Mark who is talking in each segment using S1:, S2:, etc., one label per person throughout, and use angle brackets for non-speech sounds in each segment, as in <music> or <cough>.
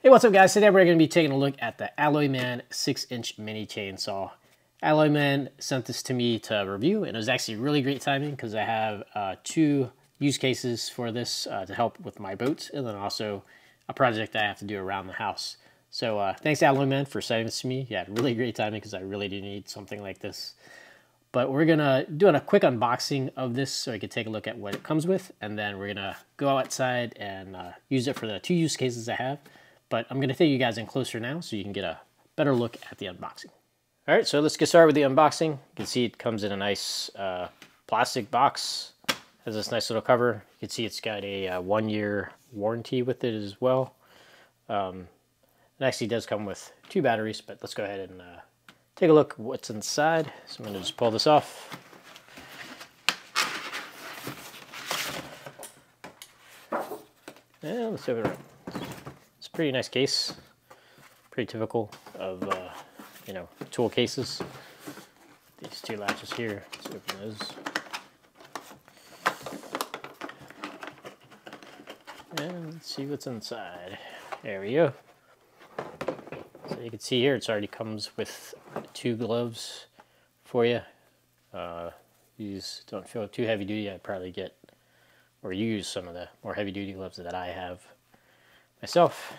S1: Hey, what's up guys? Today we're going to be taking a look at the Alloyman 6-inch mini chainsaw. Alloyman sent this to me to review, and it was actually really great timing because I have uh, two use cases for this uh, to help with my boat, and then also a project I have to do around the house. So uh, thanks Alloyman for sending this to me. Yeah, <laughs> really great timing because I really do need something like this. But we're going to do a quick unboxing of this so I can take a look at what it comes with, and then we're going to go outside and uh, use it for the two use cases I have. But I'm going to take you guys in closer now so you can get a better look at the unboxing. All right, so let's get started with the unboxing. You can see it comes in a nice uh, plastic box. Has this nice little cover. You can see it's got a uh, one-year warranty with it as well. Um, it actually does come with two batteries, but let's go ahead and uh, take a look what's inside. So I'm going to just pull this off. And let's open it up pretty nice case. Pretty typical of, uh, you know, tool cases. These two latches here, let's open those. And let's see what's inside. There we go. So you can see here, it's already comes with two gloves for you. Uh, these don't feel too heavy duty. I'd probably get or use some of the more heavy duty gloves that I have myself.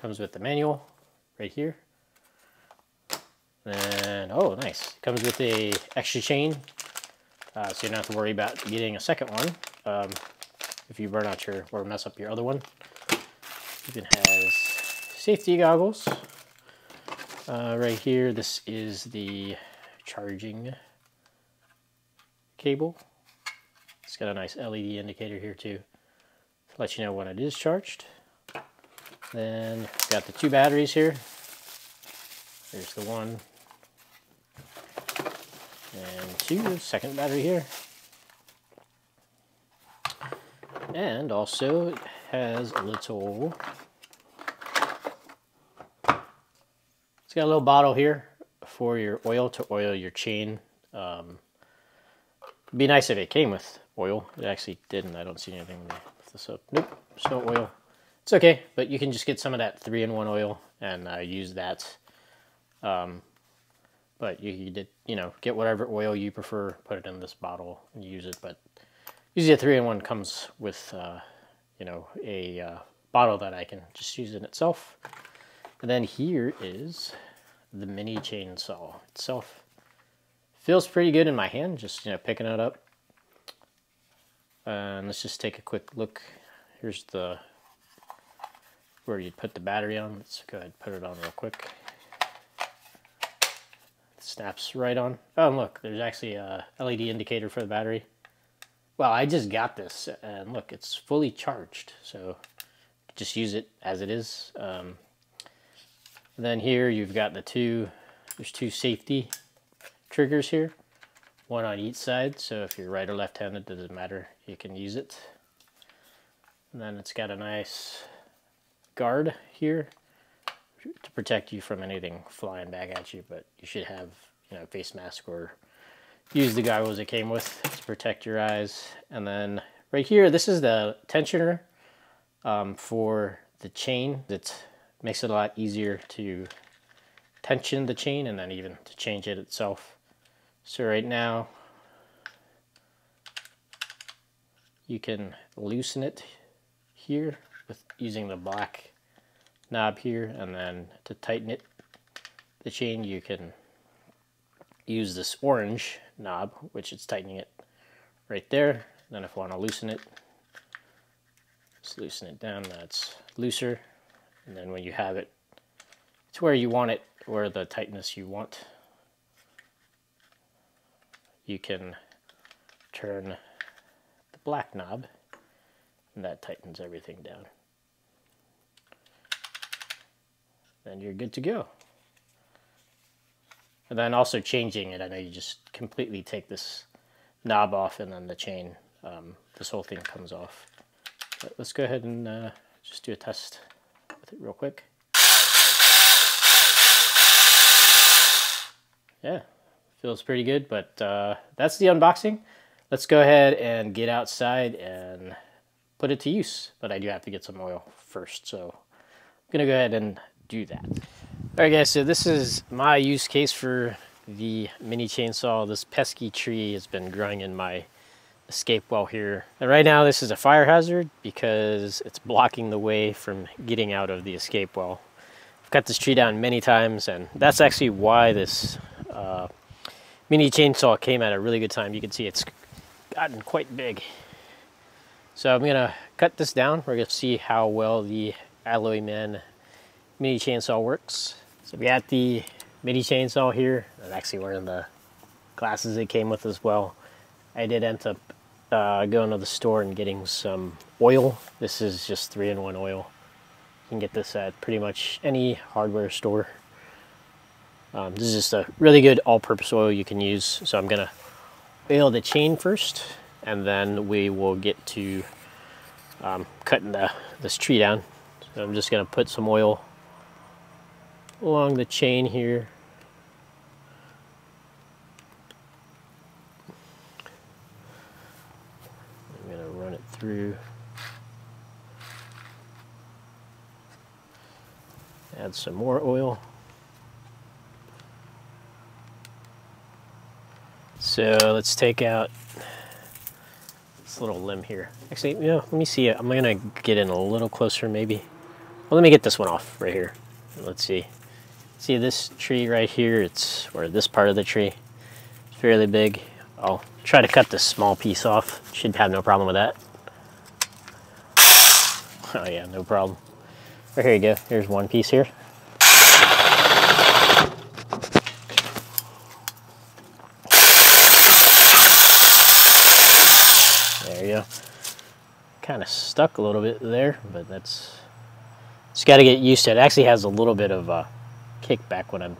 S1: Comes with the manual right here. And, oh, nice. Comes with a extra chain, uh, so you don't have to worry about getting a second one um, if you burn out your, or mess up your other one. Even has safety goggles. Uh, right here, this is the charging cable. It's got a nice LED indicator here too, to let you know when it is charged. Then got the two batteries here. There's the one and two, second battery here. And also it has a little, it's got a little bottle here for your oil to oil your chain. Um, be nice if it came with oil. It actually didn't. I don't see anything. Lift this up. Nope, there's oil. It's okay, but you can just get some of that three-in-one oil and uh, use that. Um, but you, you did, you know, get whatever oil you prefer, put it in this bottle and use it. But usually a three-in-one comes with, uh, you know, a uh, bottle that I can just use in itself. And then here is the mini chainsaw itself. Feels pretty good in my hand, just, you know, picking it up. And let's just take a quick look. Here's the where you'd put the battery on. Let's go ahead and put it on real quick. It snaps right on. Oh, look, there's actually a LED indicator for the battery. Well, I just got this, and look, it's fully charged, so just use it as it is. Um, then here you've got the two, there's two safety triggers here, one on each side, so if you're right or left-handed, doesn't matter, you can use it. And then it's got a nice guard here to protect you from anything flying back at you, but you should have, you know, face mask or use the goggles it came with to protect your eyes. And then right here, this is the tensioner um, for the chain. It makes it a lot easier to tension the chain and then even to change it itself. So right now, you can loosen it here with using the black knob here and then to tighten it the chain you can use this orange knob which is tightening it right there. Then if I want to loosen it just loosen it down that's looser. And then when you have it it's where you want it where the tightness you want. You can turn the black knob and that tightens everything down then you're good to go. And then also changing it, I know you just completely take this knob off and then the chain, um, this whole thing comes off. But let's go ahead and uh, just do a test with it real quick. Yeah, feels pretty good, but uh, that's the unboxing. Let's go ahead and get outside and put it to use. But I do have to get some oil first, so I'm gonna go ahead and do that. All right guys, so this is my use case for the mini chainsaw. This pesky tree has been growing in my escape well here. And right now this is a fire hazard because it's blocking the way from getting out of the escape well. I've cut this tree down many times and that's actually why this uh, mini chainsaw came at a really good time. You can see it's gotten quite big. So I'm gonna cut this down. We're gonna see how well the Alloyman mini chainsaw works. So we got the mini chainsaw here. I'm actually wearing the glasses it came with as well. I did end up uh, going to the store and getting some oil. This is just three-in-one oil. You can get this at pretty much any hardware store. Um, this is just a really good all-purpose oil you can use. So I'm gonna oil the chain first, and then we will get to um, cutting the, this tree down. So I'm just gonna put some oil along the chain here. I'm going to run it through. Add some more oil. So let's take out this little limb here. Actually, you know, let me see. I'm gonna get in a little closer maybe. Well, let me get this one off right here. Let's see. See this tree right here, it's, or this part of the tree, it's fairly big. I'll try to cut this small piece off. Should have no problem with that. Oh yeah, no problem. Right here you go, here's one piece here. There you go. Kind of stuck a little bit there, but that's, just got to get used to it. It actually has a little bit of uh, kick back when I'm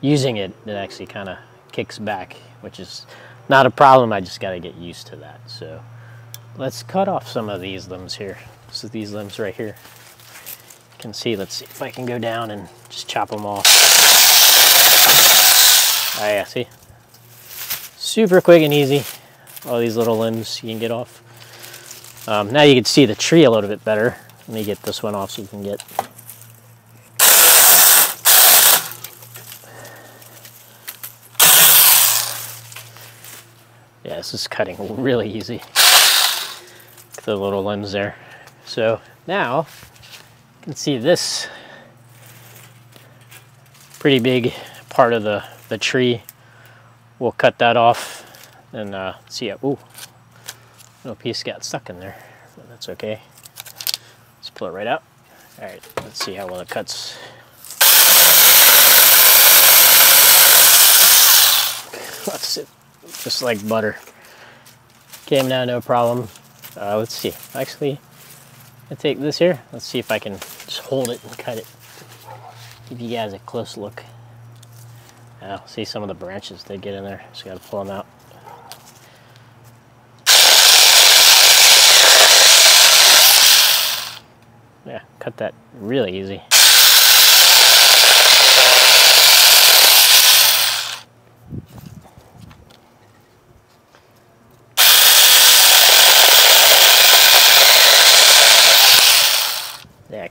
S1: using it. It actually kind of kicks back, which is not a problem. I just got to get used to that. So let's cut off some of these limbs here. So these limbs right here. You can see, let's see if I can go down and just chop them off. Oh yeah, see? Super quick and easy. All these little limbs you can get off. Um, now you can see the tree a little bit better. Let me get this one off so you can get this is cutting really easy. The little limbs there. So now you can see this pretty big part of the, the tree. We'll cut that off and uh, see it. Ooh, little piece got stuck in there, but that's okay. Let's pull it right out. All right, let's see how well it cuts. It just like butter. Came down no problem. Uh, let's see, actually, I take this here. Let's see if I can just hold it and cut it. Give you guys a close look. Now, see some of the branches they get in there, so gotta pull them out. Yeah, cut that really easy.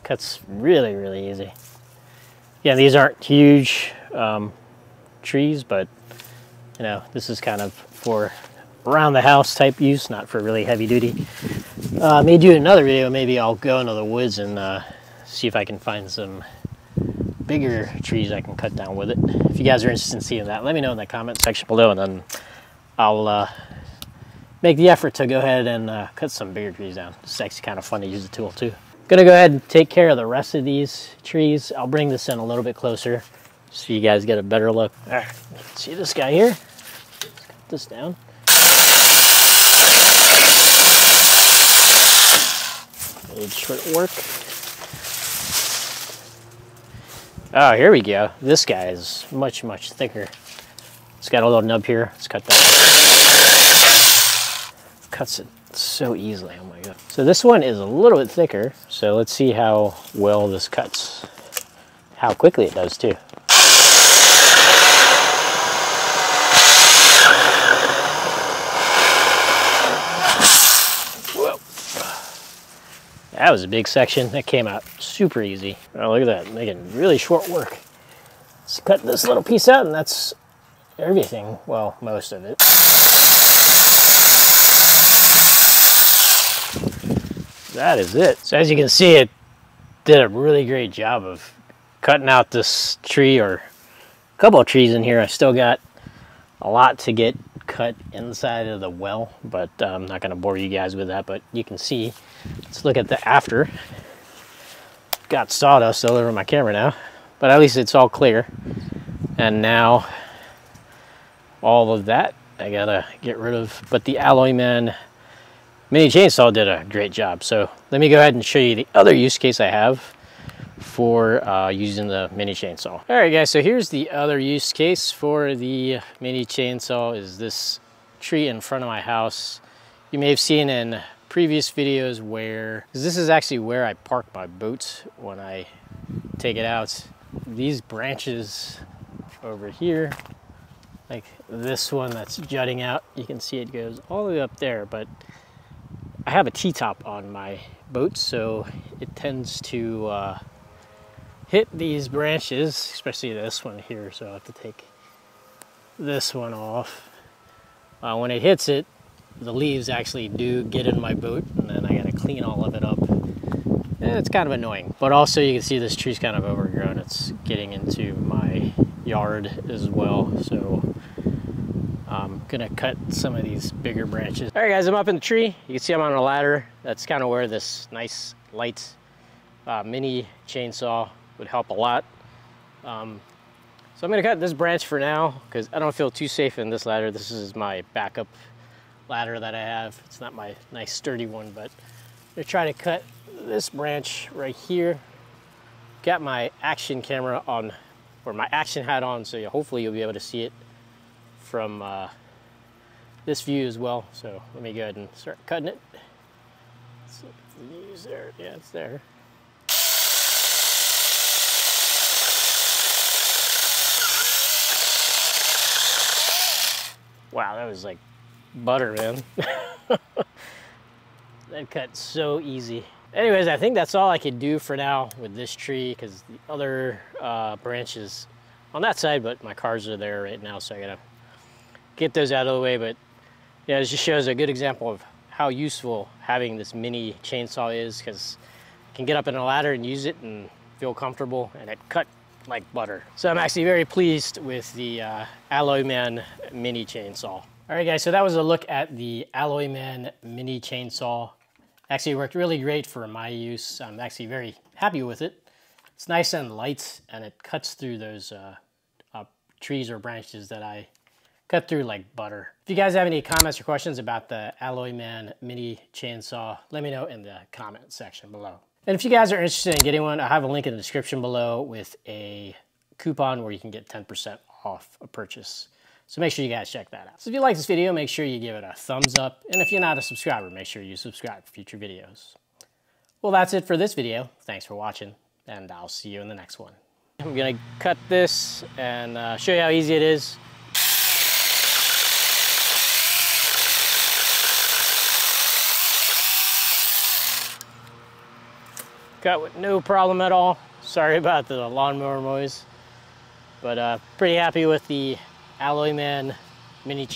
S1: Cuts really, really easy. Yeah, these aren't huge um, trees, but you know, this is kind of for around the house type use, not for really heavy duty. Uh, may do another video, maybe I'll go into the woods and uh, see if I can find some bigger trees I can cut down with it. If you guys are interested in seeing that, let me know in the comment section below and then I'll uh, make the effort to go ahead and uh, cut some bigger trees down. It's actually kind of fun to use the tool too. Gonna go ahead and take care of the rest of these trees. I'll bring this in a little bit closer so you guys get a better look. All right, see this guy here? Let's cut this down. Made short work. Oh, here we go. This guy is much, much thicker. It's got a little nub here. Let's cut that. Cuts it so easily. Oh my god. So this one is a little bit thicker. So let's see how well this cuts. How quickly it does too. Whoa. That was a big section. That came out super easy. Oh, look at that, making really short work. Let's cut this little piece out and that's everything. Well, most of it. That is it. So as you can see, it did a really great job of cutting out this tree or a couple of trees in here. I still got a lot to get cut inside of the well, but I'm not going to bore you guys with that, but you can see. Let's look at the after. Got sawdust all over my camera now, but at least it's all clear. And now all of that I gotta get rid of, but the Alloyman mini chainsaw did a great job. So let me go ahead and show you the other use case I have for uh, using the mini chainsaw. All right guys, so here's the other use case for the mini chainsaw is this tree in front of my house. You may have seen in previous videos where, this is actually where I park my boats when I take it out. These branches over here, like this one that's jutting out, you can see it goes all the way up there, but I have a T-top on my boat, so it tends to uh, hit these branches, especially this one here, so I have to take this one off. Uh, when it hits it, the leaves actually do get in my boat, and then I gotta clean all of it up. And it's kind of annoying, but also you can see this tree's kind of overgrown. It's getting into my yard as well, so gonna cut some of these bigger branches. All right guys, I'm up in the tree. You can see I'm on a ladder. That's kind of where this nice light uh, mini chainsaw would help a lot. Um, so I'm gonna cut this branch for now because I don't feel too safe in this ladder. This is my backup ladder that I have. It's not my nice sturdy one, but I'm gonna try to cut this branch right here. Got my action camera on, or my action hat on, so hopefully you'll be able to see it from uh, this view as well. So let me go ahead and start cutting it. The view's there, yeah, it's there. Wow, that was like butter, man. <laughs> that cut so easy. Anyways, I think that's all I could do for now with this tree because the other uh, branches on that side, but my cars are there right now, so I gotta get those out of the way. But yeah, it just shows a good example of how useful having this mini chainsaw is because you can get up in a ladder and use it and feel comfortable and it cut like butter. So I'm actually very pleased with the uh, Alloyman mini chainsaw. All right guys, so that was a look at the Alloyman mini chainsaw. Actually worked really great for my use. I'm actually very happy with it. It's nice and light and it cuts through those uh, uh, trees or branches that I cut through like butter. If you guys have any comments or questions about the Alloyman mini chainsaw, let me know in the comment section below. And if you guys are interested in getting one, I have a link in the description below with a coupon where you can get 10% off a purchase. So make sure you guys check that out. So if you like this video, make sure you give it a thumbs up. And if you're not a subscriber, make sure you subscribe for future videos. Well, that's it for this video. Thanks for watching, and I'll see you in the next one. I'm gonna cut this and uh, show you how easy it is. Cut with no problem at all. Sorry about the lawnmower noise, but uh, pretty happy with the Alloyman mini chain.